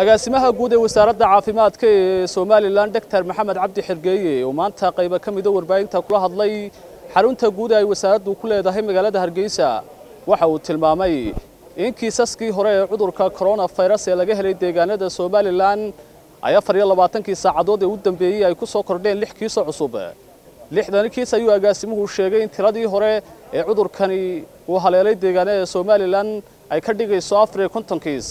agaasimaha guud ee wasaaradda caafimaadka ee somalilan doctor maxamed cabdi xergeeye oo maanta qaybo ka mida warbaahinta kula hadlay xarunta guud ee ay wasaaraddu ku leedahay magaalada hargeysa waxa uu tilmaamay. In kiisaskii hore ee cudurka koronafirus ee laga helay deegaanada somalilan ay afar iyo labaatankii saacadood ee u dambeeyey ay ku soo kordheen lix kiiso cusub. Lixdani kiis ayuu agaasimuhu sheegay in tiradii hore ee cudurkani uu haleelay deegaanada somalilan ay ka dhigayso afar iyo konton kiis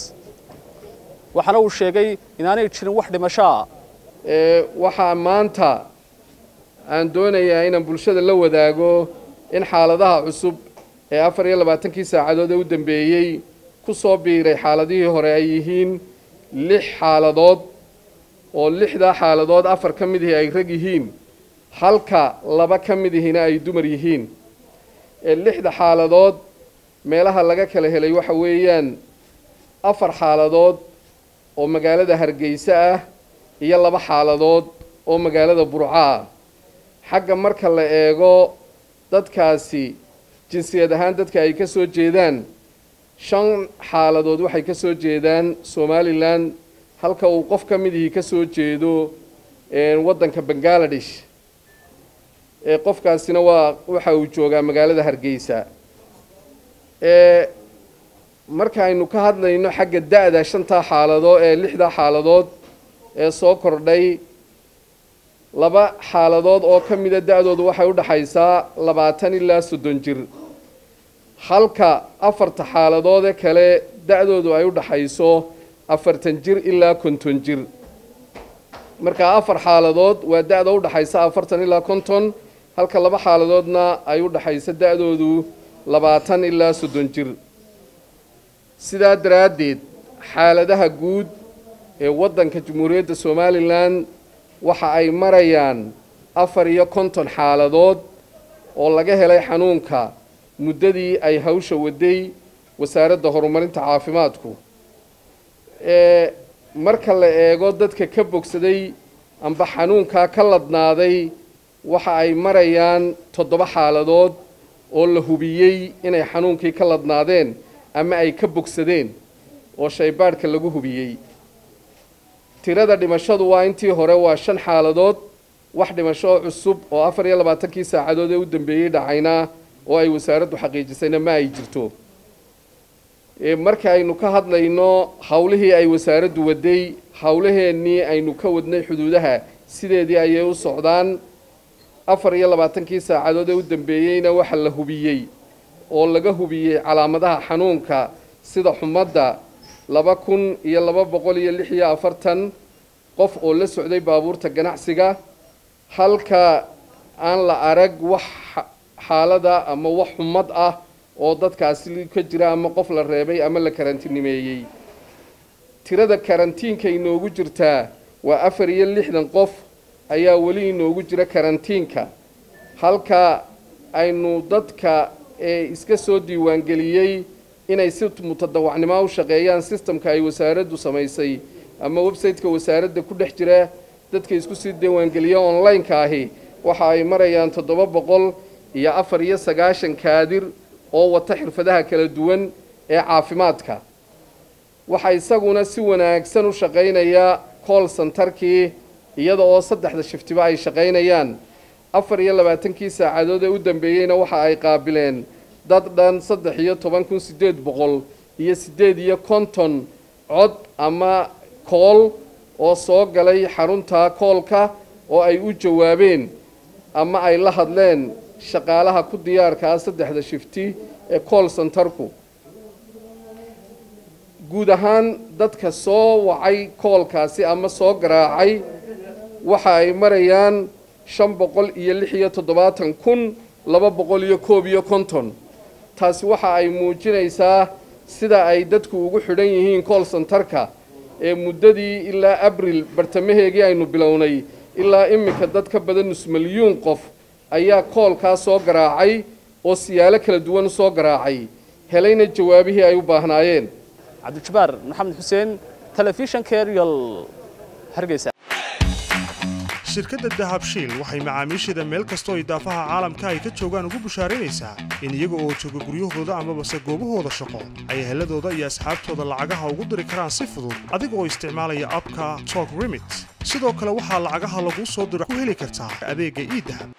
waxaana uu sheegay inaanay jirin wax dhimashoa waxaa maanta aan doonayaa inaan bulshada la wadaago in xaaladaha cusub ee afar iyo labaatankii saacadood ee u dambeeyey ku soo biiray xaaladihii hore ay yihiin lix xaaladood oo lixdaa xaaladood afar ka mid ihi ay rag yihiin halka laba ka mid ihina ay dumar yihiin. Lixda xaaladood meelaha laga kala helay waxa weeyaan afar xaaladood oo magaalada hargeysa ah iyo laba xaaladood oo magaalada burco ah xagga marka la eego dadkaasi jinsiyad ahaan dadka ay ka soo jeedaan shan xaaladood waxay ka soo jeedaan somalilan halka uu qof ka mid ihii ka soo jeedo waddanka bangaladesh qofkaasina waa waxa uu joogaa magaalada hargeysa ee markaaynu ka hadlayno xagga da-da shantaa xaaladood ee lixdaa xaaladood ee soo kordhay laba xaaladood oo ka mida da-doodu waxay u dhaxaysaa labaatan ilaa soddon jir. Halka afarta xaaladoode kale da-doodu ay u dhaxayso afartan jir ilaa konton jir. Markaa afar xaaladood waa da-da u dhaxaysa afartan ilaa konton halka laba xaaladoodna ay u dhaxayso da-doodu labaatan ilaa soddon jir sidaa daraaddeed xaaladaha guud ee waddanka jamhuuriyadda somalilan waxa ay marayaan afar iyo konton xaaladood oo laga helay xanuunka muddadii ay hawsha waday wasaaradda horumarinta caafimaadku. Ee marka la eego dadka ka bogsaday amba xanuunkaa ka ladnaaday waxa ay marayaan toddoba xaaladood oo la hubiyey inay xanuunkii ka ladnaadeen ama ay ka bogsadeen oo shaybaadhka lagu hubiyey. Tirada dhimashadu waa intii hore waa shan xaaladood wax dhimasho cusub oo afar iyo labaatankii saacadood ee u dambeeyey dhacayna oo ay wasaaraddu xaqiijisayna ma ay jirto. Marka aynu ka hadlayno howlihii ay wasaaraddu waday howlaheennii aynu ka wadnay xuduudaha sideedii ayay u socdaan. Afar iyo labaatankii saacadood ee u dambeeyeyna waxa la hubiyey oo laga hubiyey calaamadaha xanuunka sida xumadda laba kun iyo laba boqol iyo lix iyo afartan qof oo la socday baabuurta ganacsiga halka aan la arag wax xaalada ama wax xumad ah oo dadkaasi ka jira ama qof la reebay ama la karantiinimeeyey. Tirada karantiinka inoogu jirtaa waa afar iyo lixdan qof ayaa weli inoogu jira karantiinka. Halka aynu dadka ee iska soo diiwaangeliyey inay si mutadawacnimo u shaqeeyaan sistamka ay wasaaraddu samaysay ama website-ka wasaaradda ku dhex jira dadka isku sii diiwaangeliya online-ka ahi. Waxa ay marayaan toddoba boqol iyo afar iyo sagaashan kaadir oo wata xirfadaha kala duwan ee caafimaadka. Waxaa isaguna si wanaagsan u shaqaynaya cool centerkii iyada oo saddexda shiftiba ay shaqaynayaan afar iyo labaatankii saacadood ee u dambeeyeyna waxa ay qaabileen dad dhan saddex iyo toban kun siddeed boqol iyo siddeed iyo konton cod ama kool oo soo galay xarunta koolka oo ay u jawaabeen ama ay la hadleen shaqaalaha ku diyaarka ah saddexda shifti ee cool centerku. Guud ahaan dadka soo wacay koolkaasi ama soo garaacay waxa ay marayaan shan boqol iyo lix iyo toddobaatan kun laba boqol iyo koob iyo konton. Taasi waxa ay muujinaysaa sida ay dadku ugu xidhan yihiin cool centerka ee muddadii ilaa abril bartamaheegii aynu bilownay. Ilaa iminka dad ka badan nus milyuun qof ayaa koolkaa soo garaacay oo siyaalo kala duwan soo garaacay. Helayna jawaabihii ay u baahnaayeen. Cabdijabaar maxamed xuseen telefishanka eryal hargeysa shirkadda dahabshiil waxay macaamiisheeda meel kastoo idaafaha caalamka ay ka joogaan ugu bushaaraynaysaa in iyaga oo jooga guryahooda amabase goobahooda shaqo ay heladooda iyo asxaabtooda lacagaha ugu diri karaan si fudud adiga oo isticmaalaya abka tok remit sidoo kale waxaa lacagaha laguu soo diro ku heli kartaa adeegga iidahab